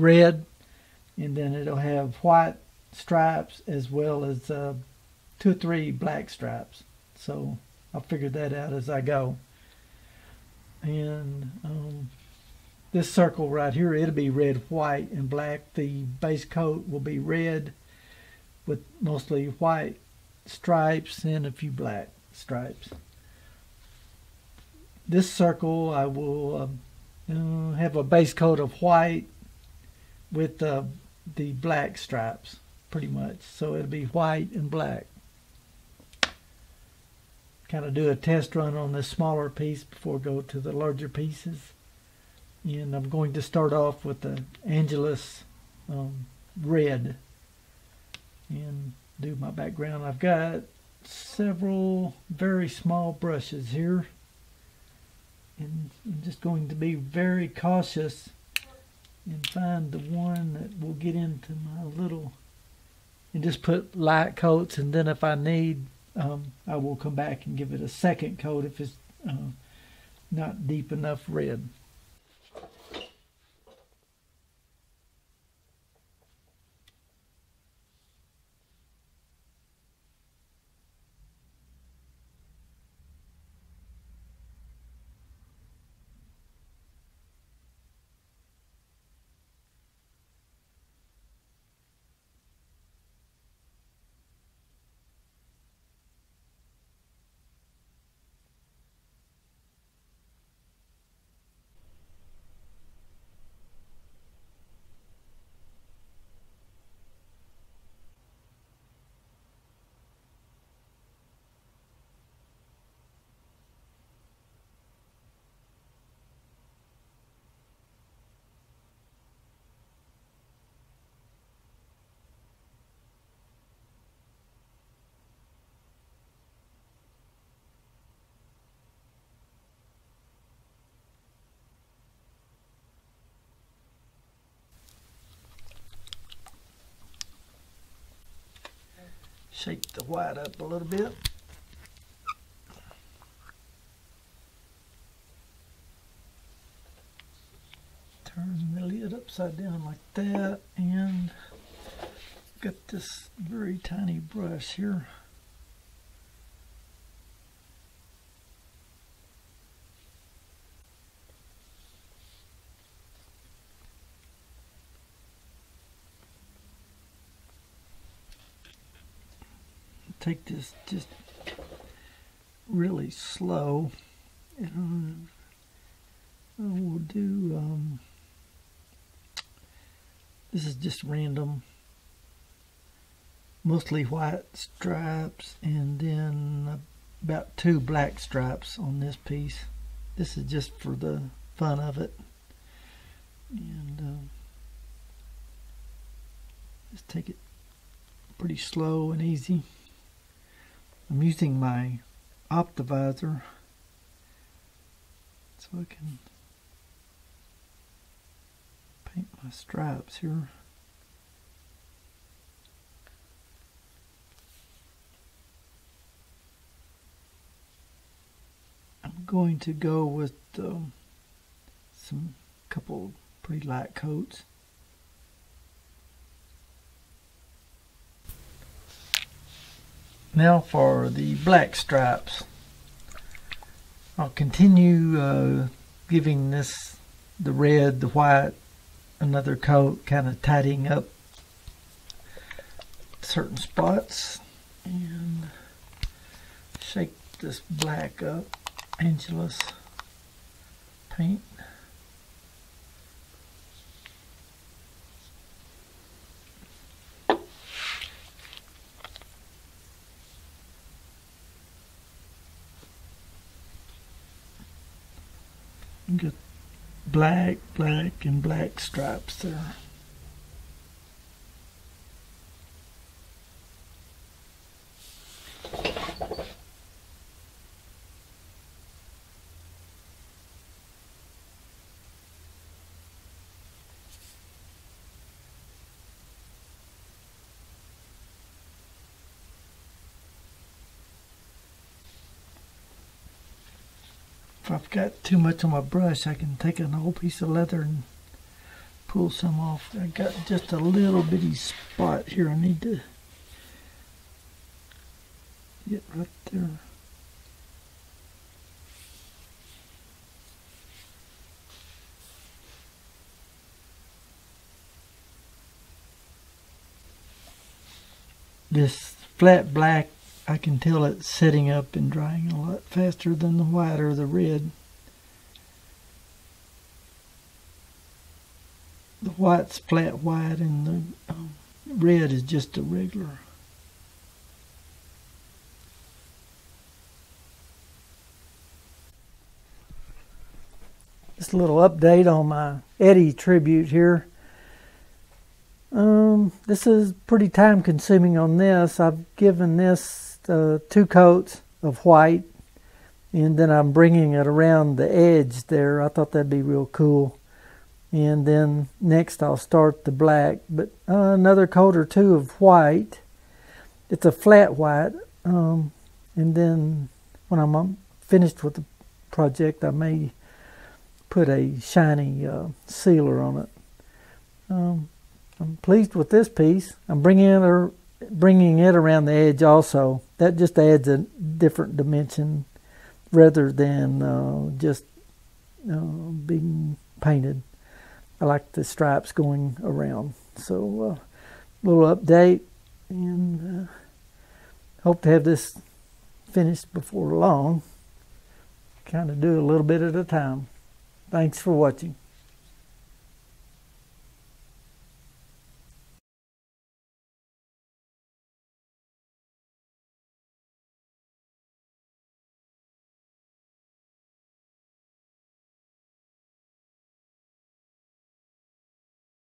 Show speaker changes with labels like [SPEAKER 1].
[SPEAKER 1] red, and then it'll have white stripes as well as uh, two or three black stripes. So I'll figure that out as I go. And um, this circle right here, it'll be red, white, and black. The base coat will be red with mostly white stripes and a few black stripes. This circle I will uh, have a base coat of white with uh, the black stripes pretty much. So it'll be white and black. Kind of do a test run on this smaller piece before I go to the larger pieces. And I'm going to start off with the Angelus um, red and do my background. I've got several very small brushes here and I'm just going to be very cautious and find the one that will get into my little and just put light coats and then if I need um, I will come back and give it a second coat if it's uh, not deep enough red. Shake the white up a little bit. Turn the lid upside down like that and got this very tiny brush here. Take this just really slow and we'll do um, this is just random. Mostly white stripes and then about two black stripes on this piece. This is just for the fun of it. And um, just take it pretty slow and easy I'm using my Optivisor so I can paint my stripes here. I'm going to go with um, some couple pretty light coats. Now for the black stripes. I'll continue uh, giving this the red, the white, another coat, kind of tidying up certain spots and shake this black up, Angelus paint. Got black, black, and black stripes there. If I've got too much on my brush, I can take an old piece of leather and pull some off. I got just a little bitty spot here I need to get right there. This flat black, I can tell it's setting up and drying a lot faster than the white or the red. The white's flat white and the um, red is just a regular. Just a little update on my Eddie tribute here. Um, this is pretty time consuming on this. I've given this uh, two coats of white and then I'm bringing it around the edge there. I thought that'd be real cool. And then next I'll start the black, but uh, another coat or two of white. It's a flat white. Um, and then when I'm finished with the project, I may put a shiny uh, sealer on it. Um, I'm pleased with this piece. I'm bringing it, bringing it around the edge also. That just adds a different dimension rather than uh, just uh, being painted. I like the stripes going around. So, uh, little update, and uh, hope to have this finished before long. Kind of do a little bit at a time. Thanks for watching.